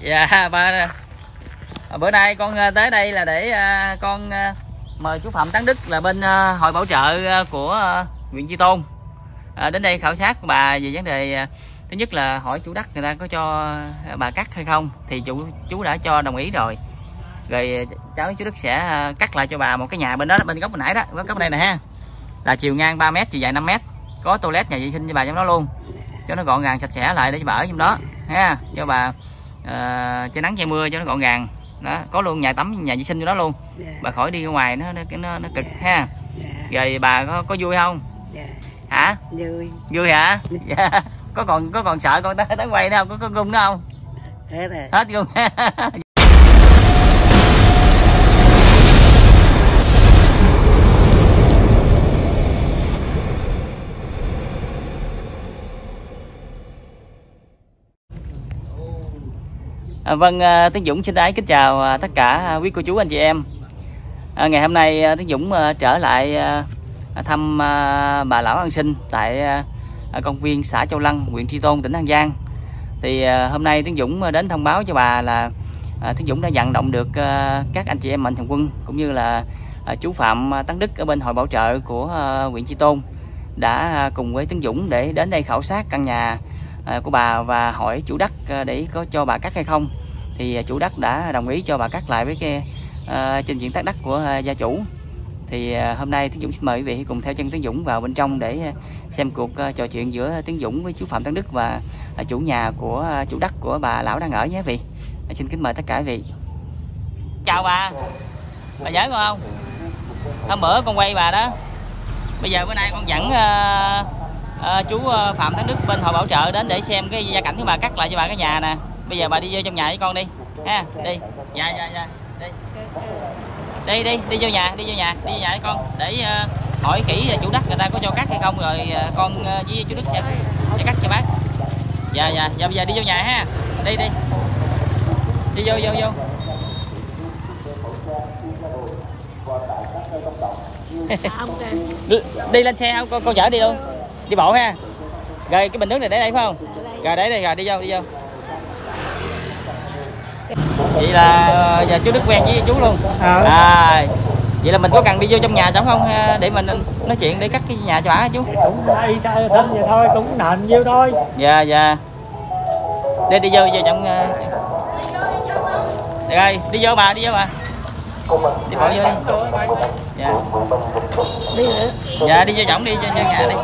dạ ba. À, bữa nay con à, tới đây là để à, con mời chú phạm tấn đức là bên hội bảo trợ của huyện chi tôn. Đến đây khảo sát bà về vấn đề thứ nhất là hỏi chủ đất người ta có cho bà cắt hay không, thì chủ, chú đã cho đồng ý rồi. Rồi cháu chú đức sẽ cắt lại cho bà một cái nhà bên đó, bên góc bên nãy đó, góc góc đây nè ha. Là chiều ngang 3 mét, chiều dài 5 mét. Có toilet, nhà vệ sinh cho bà trong đó luôn. Cho nó gọn gàng, sạch sẽ lại để cho bà ở trong đó ha, cho bà uh, che nắng che mưa cho nó gọn gàng. Đó có luôn nhà tắm nhà vệ sinh cho đó luôn. Dạ. Bà khỏi đi ra ngoài nó nó nó, nó cực ha. Dạ. Rồi bà có có vui không? Dạ. Hả? Vui. Vui hả? Dạ. Có còn có còn sợ con tới tới quay nữa không? Có có gung nữa không? Hết rồi. Hết gung À, vâng, à, Tiến Dũng xin ái kính chào à, tất cả à, quý cô chú anh chị em. À, ngày hôm nay à, Tiến Dũng à, trở lại à, thăm à, bà lão An Sinh tại à, à công viên xã Châu Lăng, huyện Tri Tôn, tỉnh An Giang. Thì à, hôm nay Tiến Dũng à, đến thông báo cho bà là à, Tiến Dũng đã vận động được à, các anh chị em mạnh thường quân cũng như là à, chú Phạm Tấn Đức ở bên hội bảo trợ của à, huyện Tri Tôn đã à, cùng với Tiến Dũng để đến đây khảo sát căn nhà Ờ, của bà và hỏi chủ đất ờ, để có cho bà cắt hay không. Thì ờ, chủ đất đã đồng ý cho bà cắt lại với cái à, trên diện tác đất của gia chủ. Thì hôm nay Tiến Dũng xin mời quý vị cùng theo chân Tiến Dũng vào bên trong để xem cuộc trò chuyện giữa Tiến Dũng với chú Phạm Tấn Đức và chủ nhà của chủ đất của bà lão đang ở nhé vị. Xin kính mời tất cả quý vị. Chào bà. Bà nhớ con không? Hôm bữa con quay bà đó. Bây giờ bữa nay con dẫn à, chú à, Phạm Tấn Đức bên hội bảo trợ đến để xem cái gia cảnh của bà cắt lại cho bà cái nhà nè. Bây giờ bà đi vô trong nhà với con đi. Ha đi. Dạ dạ dạ. Đi. Đi đi. Đi vô nhà đi vô nhà đi vô nhà với con. Để à, hỏi kỹ chủ đất người ta có cho cắt hay không rồi à, con à, với chú Đức sẽ, sẽ cắt cho bác. Dạ dạ. Dạ bây giờ đi vô nhà ha. Đi đi. Đi vô vô vô. Đi, đi lên xe không con, con chở đi luôn đi bộ ha. Rồi cái bình nước này để đây phải không? Rồi để đây rồi đi vô đi vô. Vậy là giờ chú đức quen với chú luôn. À vậy là mình có cần đi vô trong nhà chẳng không ha, để mình nói chuyện để cắt cái nhà cho bà hả chú? Cũng y thân vậy thôi cũng nền nhiêu thôi. Dạ dạ. Đi đi vô vô trong ờ, rồi đi vô bà đi vô bà đi bộ vô đi. Dạ. Đi nữa. Dạ đi vô trọng đi vô nhà đi.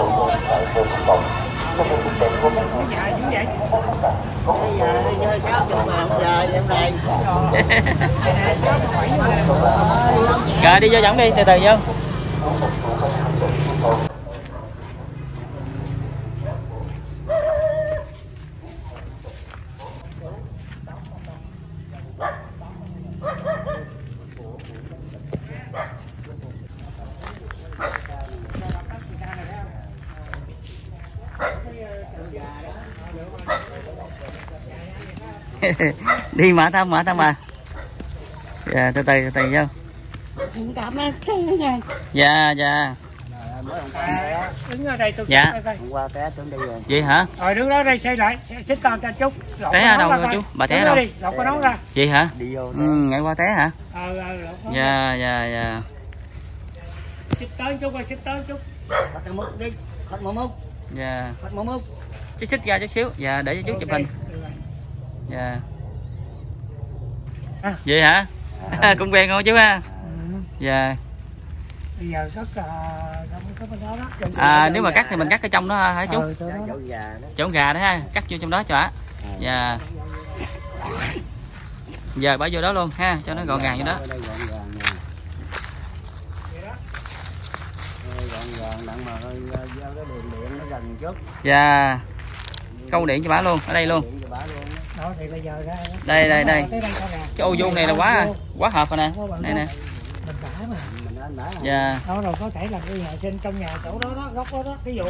Giờ em này rồi đi vô trọng đi từ từ vô đi mở thăm mở thăm bà dạ từ từ từ từ vô. Cảm ơn. Cái nha. Dạ dạ. Đứng ở đây tôi Dạ. hôm qua té tuấn đi rồi. Vậy hả? Rồi đứng đó đây xây lại. Xích toàn cho chút. Lột Té ở đâu rồi chú? Bà té đâu? lột cái nón ra. Vậy hả? Đi vô ừ, ngày qua té hả? Ờ ờ ra. dạ dạ dạ. Xích tới chút rồi xích tới chút. Khách nó múc đi. Khách mà múc. Dạ. Khách mà múc. Chút xích ra chút xíu. Dạ để cho chú chụp hình dạ. À. vậy hả? Cũng quen không chú ha? Ừ. dạ. Bây giờ rất là bên đó đó. À, nếu mà cắt thì mình cắt ở trong đó hả chú? Ờ, chỗ dạ gà đó. Ha cắt vô trong đó cho ạ. Dạ. Giờ bỏ vô đó luôn ha cho nó gọn gàng vô đó. Ở đây gọn gàng nè. Đây gọn gàng đặng mà hơi giao cái đường điện nó gần chút. Dạ. Câu điện cho bà luôn ở đây luôn đây đây đây. cái ô vuông này là quá quá hợp rồi nè. Đây nè. dạ. Đó rồi có thể là cái nhà trên trong nhà chỗ đó đó góc đó đó ví dụ.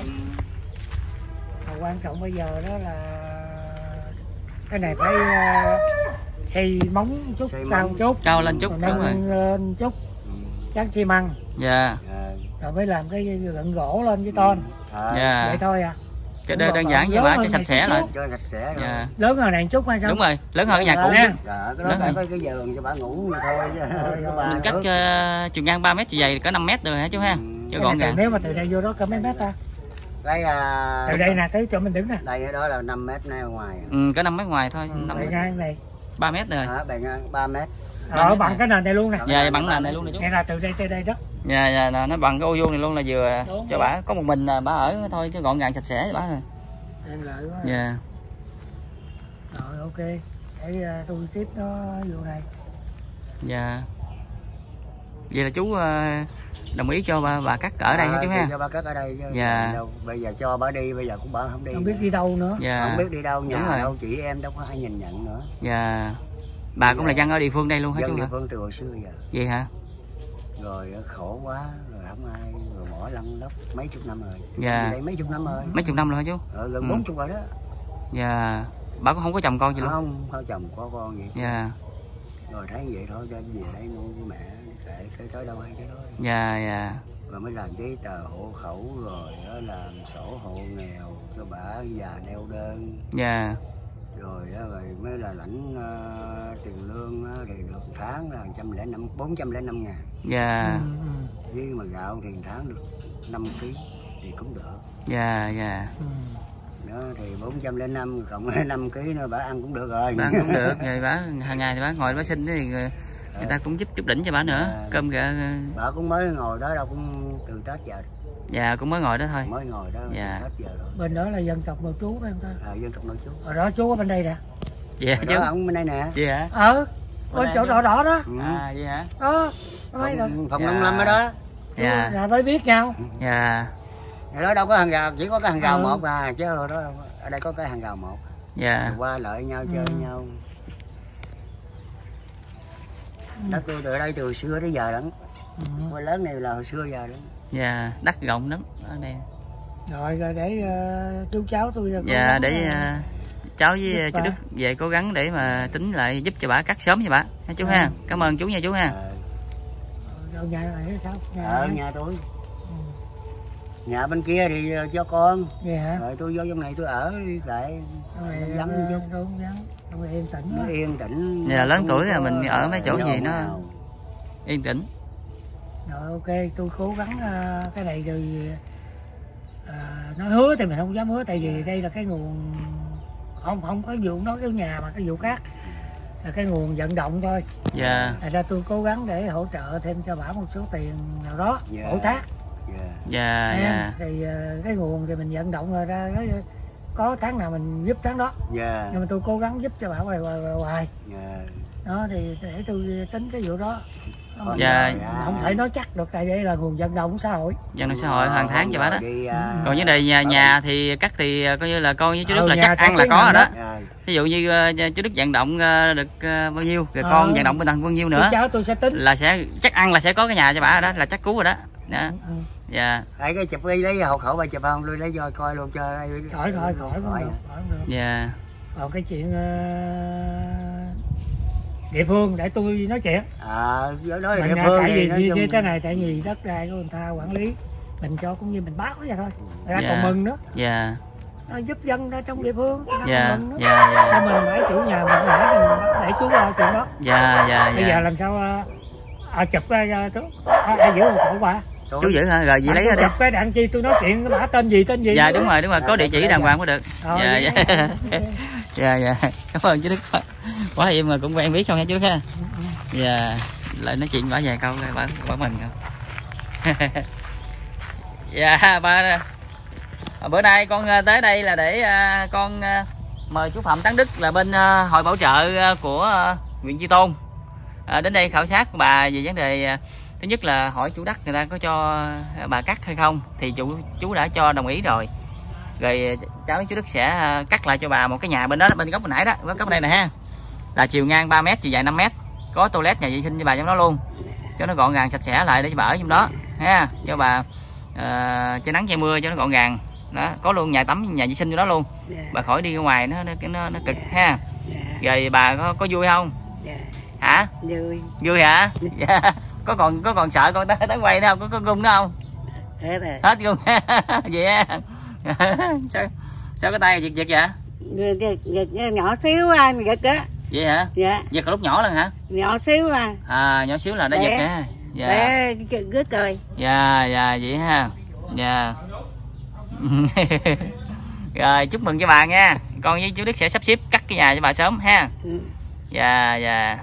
Mà quan trọng bây giờ đó là cái này phải ờ, xây móng chút cao chút. Cao lên chút đúng rồi. nâng lên chút. Ừ. chắn xi măng. Dạ. Ờ, rồi mới làm cái gận gỗ lên với ton. Ờ. dạ. Vậy thôi à cho đơn, đơn giản vậy bà cho sạch sẽ lại. cho sạch sẽ rồi. Dạ lớn hơn này chút hay sao? Đúng rồi lớn hơn cái nhà cũ. Dạ. chứ Dạ, cái Lớn đó hơn. phải có cái giường cho bà ngủ thôi chứ. Cái mình cắt nữa. cho chiều ngang 3 mét chiều dày có 5 mét rồi hả chú ha? Ừ. cho Cái gọn này gàng. nếu mà từ đây vô đó có mấy mét ta? Cái à, từ đây nè tới chỗ mình đứng nè. đây đó là 5 mét nay ngoài. Ừ, có 5 mét ngoài thôi ừ, 5 bề mét. ngang này. 3 mét rồi. À, bề ngang 3 mét. Ở mét bằng này. cái nền này luôn nè. Dạ bằng nền này luôn nè chú. Nghe là từ đây tới đây đó dạ dạ nè, nó bằng cái ô vuông này luôn là vừa Đúng, cho đúng. bà có một mình bà ở thôi chứ gọn gàng sạch sẽ cho bà rồi. Em lợi quá. Dạ. Rồi ok. Để à, tôi tiếp nó vô này dạ. Vậy là chú à, đồng ý cho bà, bà cắt ở đây hả À, chú thì ha. cho bà cất ở đây chứ Dạ. đâu. bây giờ cho bà đi bây giờ cũng bà không đi không biết đi đâu nữa. Dạ. Không biết đi đâu Đúng nhà rồi. đâu chị em đâu có ai nhìn nhận nữa. Dạ. Bà cũng là dân ở địa phương đây luôn hả dân chú địa hả? phương từ hồi xưa giờ. Vậy hả rồi khổ quá rồi không ai rồi bỏ lăn lóc mấy chục năm rồi. Dạ. Đây mấy chục năm rồi. Mấy chục năm rồi hả chú? Ờ, gần Ừ. bốn chục rồi đó. Dạ. Bà cũng không có chồng con gì luôn? Không có chồng có con gì dạ. Rồi thấy vậy thôi đến về đây nuôi với mẹ kệ cái tới đâu hay cái đó. Dạ dạ. Rồi mới làm giấy tờ hộ khẩu rồi đó làm sổ hộ nghèo cho bà già neo đơn. Dạ rồi rồi mới là lãnh ờ, tiền lương thì được tháng là trăm lẻ năm bốn trăm lẻ năm ngàn. Dạ. Với mà gạo thì tháng được 5 kg thì cũng được. Dạ dạ. Đó thì 405 cộng 5 kg nữa bà ăn cũng được rồi. Bà cũng được rồi bà hàng ngày thì bà ngồi bà xin thì người, người ta cũng giúp giúp đỉnh cho bà nữa Dạ. cơm gà bà cũng mới ngồi đó đâu cũng từ tết giờ dạ cũng mới ngồi đó thôi. Mới ngồi đó Dạ. tết giờ rồi. Bên đó là dân tộc nội trú phải không ta? À, dân tộc nội chú ở đó chú ở bên đây nè. Dạ chú. ông bên đây nè. Hả ờ bên chỗ chú. đỏ đỏ đó. Ừ. à vậy hả? Đó mấy rồi. phòng, phòng Dạ. lâm ở đó. Dạ. Là mới biết nhau. Dạ. Ở đó đâu có hàng rào chỉ có cái hàng rào Ừ. một à chứ ở đó ở đây có cái hàng rào một. Dạ. Rồi qua lợi nhau chơi Ừ. nhau. Đất tôi từ đây từ xưa đến giờ lắm. Ừ. qua lớn này là hồi xưa giờ đó dạ đất rộng lắm ở đây. Rồi rồi để ờ, chú cháu tôi dạ để ờ, à, cháu với giúp chú bà. Đức về cố gắng để mà tính lại giúp cho bà cắt sớm cho bà. Ha chú ha? Ừ. cảm ơn chú nha chú ha. Ờ, đâu nhà này sao nhà ở nhà tôi. Ừ. nhà bên kia thì ờ, cho con. Vậy hả? Rồi tôi vô trong này tôi ở đi vắng ờ, chút. đúng vắng. Yên tĩnh nó yên tĩnh. Dạ, lớn không tuổi rồi, mình ở mấy chỗ gì nó- nào. yên tĩnh rồi ok tôi cố gắng ờ, cái này rồi ờ, nói hứa thì mình không dám hứa tại vì đây là cái nguồn không không có vụ nói cái nhà mà cái vụ khác là cái nguồn vận động thôi. Dạ. Thành ra tôi cố gắng để hỗ trợ thêm cho bà một số tiền nào đó Dạ. mỗi tháng Dạ. dạ Nha. dạ. thì ờ, cái nguồn thì mình vận động rồi ra cái có tháng nào mình giúp tháng đó. Dạ. Nhưng mà tôi cố gắng giúp cho bà hoài hoài hoài, dạ. Đó thì để tôi tính cái vụ đó Không- Dạ. không thể nói chắc được tại đây là nguồn vận động xã hội. Dân đồng xã hội hàng tháng cho bà đó. À, còn vấn đề nhà nhà thì cắt thì à, coi như là con với chú Đức Ừ, là chắc ăn là có rồi đó. dạ. ví dụ như à, chú Đức vận động được bao nhiêu rồi Ờ. con vận động bên bao nhiêu nữa cháu tôi sẽ tính. là sẽ chắc ăn là sẽ có cái nhà cho bà rồi đó là chắc cứu rồi đó. Đó Ừ. dạ. Đấy, cái chụp đi lấy hộ khẩu bà chụp không? Tôi lấy cho coi luôn cho khỏi khỏi khỏi dạ. Còn cái chuyện ờ, địa phương để tôi nói chuyện. À mình địa à, phương tại vì nói chung thế này tại vì đất đai của người ta quản lý mình cho cũng như mình báo vậy thôi. Người ta Dạ. còn mừng nữa. Dạ. Nó giúp dân ra trong địa phương dạ nữa. dạ Cho dạ mình phải chủ nhà mình để mình để chú lo chuyện đó. Dạ dạ bây giờ dạ làm sao ờ, à, chụp ra ra chú à, ai giữ hộ khẩu bà. Chú giữ hả? Rồi gì lấy ra đi. chụp cái đặng chi tôi nói chuyện với bà tên gì tên gì dạ đúng rồi đúng rồi. Có địa chỉ đàng hoàng mới được. Dạ dạ. dạ dạ. Cảm ơn chú Đức. Quá im mà cũng quen biết không nha chú Đức ha? Dạ lại nói chuyện bả vài câu coi bả bả mình không? Dạ ba à, bữa nay con à, tới đây là để à, con mời chú Phạm Tấn Đức là bên hội bảo trợ của huyện Chi Tôn. À, đến đây khảo sát bà về vấn đề thứ nhất là hỏi chủ đất người ta có cho bà cắt hay không thì chủ chú đã cho đồng ý rồi rồi cháu chú Đức sẽ à, cắt lại cho bà một cái nhà bên đó bên góc bên nãy đó góc góc đây nè ha. Là chiều ngang 3 mét chiều dài 5 mét. Có toilet nhà vệ sinh cho bà trong đó luôn. Cho nó gọn gàng sạch sẽ lại để cho bà ở trong đó ha. Cho bà ờ, che nắng che mưa cho nó gọn gàng. Đó có luôn nhà tắm nhà vệ sinh cho đó luôn. Bà khỏi đi ra ngoài nó nó nó, nó cực ha. Rồi bà có có vui không? Hả? Vui. Vui hả? Dạ. Có còn có còn sợ con tới tới quay nữa không? Có có gung nữa không? Hết rồi. Hết gung. Vậy á sao sao cái tay giật giật vậy? Giật, giật, nhỏ xíu à giật á. Vậy hả? Dạ. Giật lúc nhỏ lần hả? Nhỏ xíu à. À nhỏ xíu là đã giật hả? Dạ. để rồi dạ dạ vậy ha. Dạ. Rồi chúc mừng cho bà nha. Con với chú đức sẽ sắp xếp cắt cái nhà cho bà sớm ha. Ừ. dạ dạ.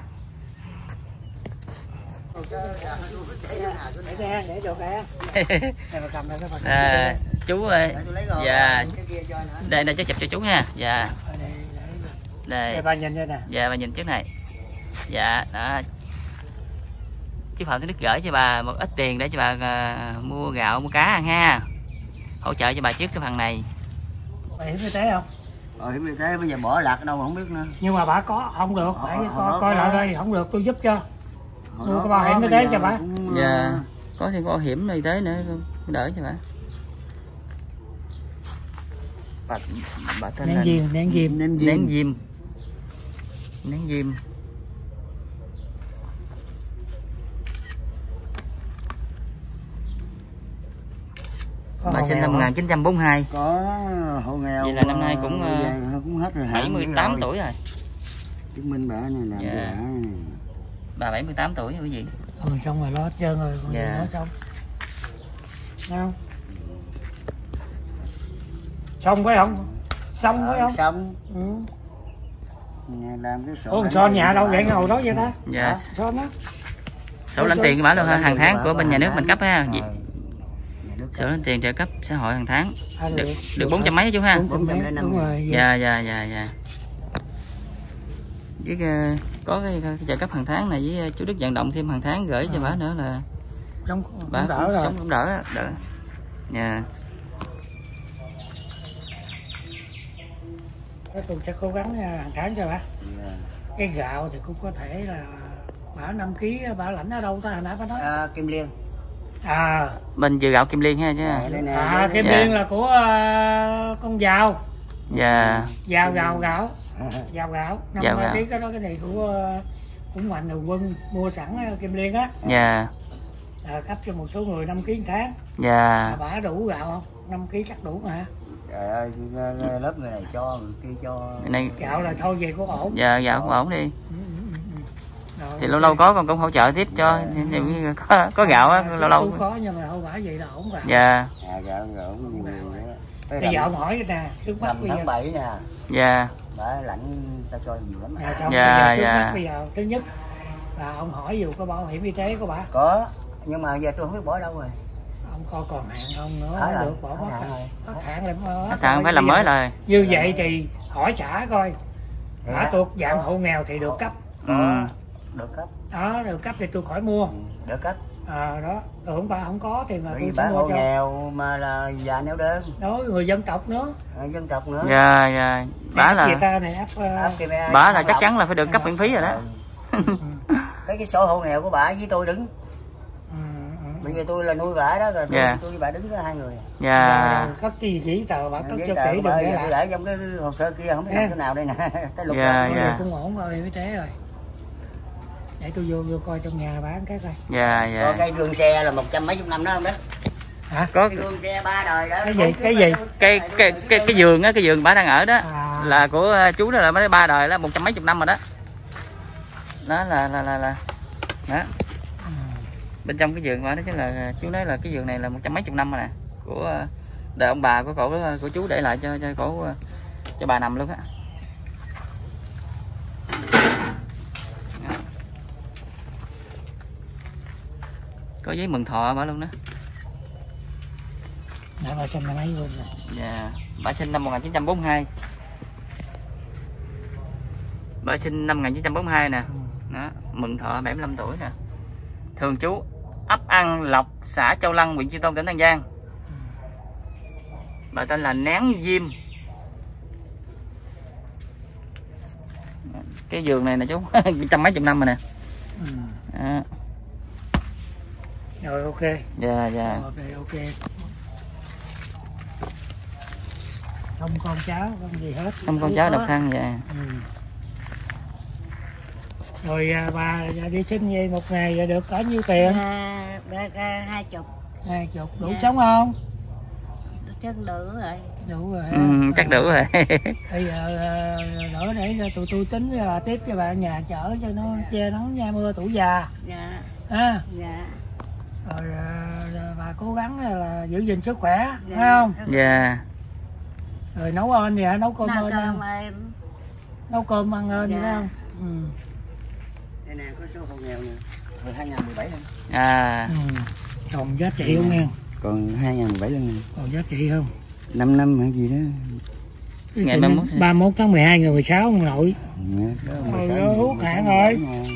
Để ra để đồ ra để mà cầm đây nó mà à, chú ơi Để tôi lấy rồi. dạ cái kia cho nữa. Đây đây cho chụp cho chú nha. Dạ. Đây, bà nhìn đây nè. Dạ bà nhìn trước này. Dạ đó. Chú phạm Đức gửi cho bà một ít tiền để cho bà à, mua gạo mua cá ăn ha. Hỗ trợ cho bà trước cái phần này. Bảo hiểm y tế không? Rồi hiểm y tế bây giờ bỏ lạc ở đâu mà không biết nữa. Nhưng mà bà có không được. Phải Ờ, coi, coi lại đây. Không được tôi giúp cho. Mua cái bảo hiểm y tế cho bà. cũng, dạ. ờ, có thêm có bảo hiểm y tế nữa đỡ cho bà bà, bà tên nén là diêm nén diêm nén nén diêm diêm nén diêm Có bà hộ sinh năm không? 1942 có hộ nghèo Vậy là năm nay cũng, ờ, ờ, về cũng hết rồi hạn 78 rồi. tuổi rồi. Chứng minh bả này làm Dạ. này. bà 78 tuổi rồi quý vị ừ, xong rồi lo hết trơn rồi còn gì Dạ. nữa xong. Không xong phải không? Xong phải Ờ, không? xong. Ừ. Nhà làm cái sổ Ủa tiền nhà đâu vậy? Ngồi đó vậy ta? Dạ. Son đó sổ lãnh tiền ha? Sổ hàng tháng của bên nhà nước mình cấp ha? Ờ, nhà nước sổ cấp. lãnh tiền trợ cấp xã hội hàng tháng. À, được. Được bốn trăm mấy chú ha? Bốn trăm mấy. 405 đúng rồi. Dạ dạ dạ dạ. Với ờ, có cái, cái trợ cấp hàng tháng này với chú đức vận động thêm hàng tháng gửi cho bà nữa là Trong, bà cũng đỡ rồi. sống cũng đỡ đó, đỡ. Dạ Thế tôi sẽ cố gắng à, hàng tháng cho bà. Dạ. cái gạo thì cũng có thể là bả 5 kg bả lãnh ở đâu ta hồi nãy bà nói. À, Kim Liên. À. Bên dừa gạo kim liên ha chứ. Đây nè, à đây kim Dạ. liên là của à, con giàu. Dạ. Giàu gạo gạo. Giàu gạo. Năm Giàu mươi gạo. ký cái đó cái này của à, của mạnh thường quân mua sẵn à, kim liên á. Dạ. À, cấp cho một số người 5 kg tháng. Dạ. À, bả đủ gạo không? 5 kg chắc đủ mà. hả Trời ơi, lớp người này cho, người kia cho. Cái này. Gạo là thôi về cũng ổn. Dạ gạo cũng ổn đi. Ừ, ừ, ừ. Rồi, thì lâu lâu có con cũng hỗ trợ tiếp cho. Nhiều như có, có gạo á À, lâu lâu. có nhưng mà không phải vậy là ổn gạo dạ. À, gạo gạo nhiều bây giờ ông hỏi nè trước mắt bây giờ tháng 7 nè, dạ. Bả lãnh ta cho nhiều lắm. Dạ, Dạ, bây giờ trước dạ. bây giờ thứ nhất là ông hỏi dù có bảo hiểm y tế của bà Có, nhưng mà giờ tôi không biết bỏ đâu rồi. Ông coi còn hạn không nữa Hết không rồi, được bỏ hết hạn rồi. hết hạn là Hết hạn phải làm mới rồi. Như vậy thì hỏi trả coi. Dạ. bà thuộc dạng hộ nghèo thì được cấp. Ừ. Được cấp, đó được cấp thì tôi khỏi mua. Ừ, được cấp. à, đó rồi không bà không có thì mà tôi mua hộ cho. nghèo mà là già neo đơn, đó người dân tộc nữa. À, dân tộc nữa. dạ dạ. Gì là ta này áp Áp bả là chắc chắn là phải được cấp miễn phí rồi đó. Ừ. cái cái sổ hộ nghèo của bà với tôi đứng. ừ, ừ. Bây giờ tôi là nuôi bà đó rồi tôi, Dạ. tôi với bà đứng có hai người. Dạ. Rồi, cất cái gì giấy tờ bà cất giấy cho tờ kỹ đừng bà để lại. để trong cái hồ sơ kia không biết Dạ. làm cái nào đây nè. Tới lục Dạ, dạ. cũng ổn hiểm y tế rồi. Để tôi vô vô coi trong nhà bán cái coi. Dạ dạ. Cây gương xe là một trăm mấy chục năm đó không đó? Hả? Có cái gương xe ba đời đó. Cái gì? Cái gì? cái cái cái cái giường á cái giường bả đang ở đó. À, là của ờ, chú đó là mấy ba đời đó một trăm mấy chục năm rồi đó. Đó là là là là. Đó. Bên trong cái giường mà đó chứ là chú nói là cái giường này là một trăm mấy chục năm rồi nè của ờ, đời ông bà của cổ đó, của chú để lại cho cho cổ cho bà nằm luôn á. Có giấy mừng thọ bà luôn đó. Đã vào trăm năm mấy luôn rồi. Dạ, bà sinh năm 1942 Bà sinh năm 1942 nè. Ừ. đó, Mừng thọ 75 tuổi nè Thường trú ấp Ăn Lộc, xã Châu Lăng, huyện Chi Tôn, tỉnh An Giang. Bà tên là Nén Diêm. Cái giường này nè chú, trăm mấy chục năm rồi nè. Đó. rồi ok. Dạ, dạ. Ok ok. Không con cháu không gì hết. Không con cháu độc thân dạ. Ừ. rồi à, bà đi sinh về một ngày rồi được có nhiêu tiền? À, được à, hai chục. Hai chục đủ Dạ. sống không? Chân đủ rồi. Đủ rồi ừ, chắc đủ rồi. Bây giờ đỡ để cho tụi tôi tính là tiếp cho bạn nhà chở cho nó che nắng nha mưa tuổi già. Dạ. Ha dạ. Rồi ờ, bà cố gắng là, là giữ gìn sức khỏe dạ. phải không? Dạ. Rồi nấu ơn thì hả? Nấu cơm nào ơn cơm không nấu cơm ăn ơn gì Dạ. phải không? Ừ. nè có số hộ nghèo nè. Rồi 2017 luôn à. Ừ. còn giá trị không em? Còn 2017 lần này còn giá trị không? 5 năm hay gì đó. Ngày 31 ba mốt tháng 12 ngày 16 ông nội. Nè, đó Ôi, 16, ơi, hút 16, hạn rồi. 17 nha.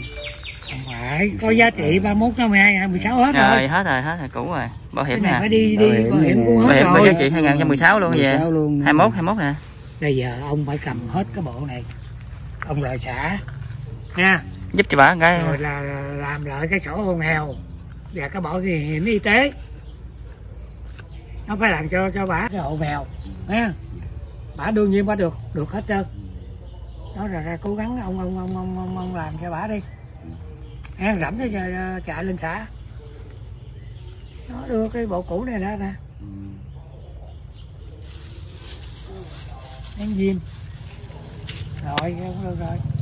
không phải có giá trị 31 tháng 12 ngày 16 hết rồi rồi. hết rồi hết rồi cũ rồi. Bảo hiểm này nè. phải đi Bảo đi hiểm bảo hiểm cũng nè. bảo hết hiểm có rồi. giá trị 2016 luôn vậy 16 luôn 21 21 nè bây giờ ông phải cầm hết cái bộ này. Ông lợi xã. Nha giúp cho bà cái. Rồi là, là làm lại cái sổ hộ nghèo và cái bảo hiểm y tế. Nó phải làm cho cho bà cái hộ nghèo nha bà đương nhiên bà được được hết trơn. Đó là ra cố gắng ông ông ông ông, ông, ông làm cho bà đi. Ăn rảnh thì chạy, ờ, chạy lên xã. Nó đưa cái bộ cũ này ra nè. Ừ. diêm. Rồi không được rồi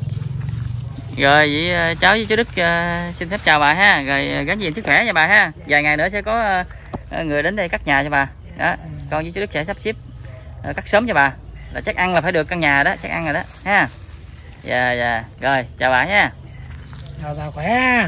rồi vậy ờ, cháu với chú Đức uh, xin phép chào bà ha. Rồi ờ, gánh gì sức khỏe nha bà ha. Vài ngày nữa sẽ có uh, người đến đây cắt nhà cho bà. Đó con với chú Đức sẽ sắp xếp uh, cắt sớm cho bà. Là chắc ăn là phải được căn nhà đó chắc ăn rồi đó ha. Dạ dạ. Rồi chào bà nha. Chào bà khỏe.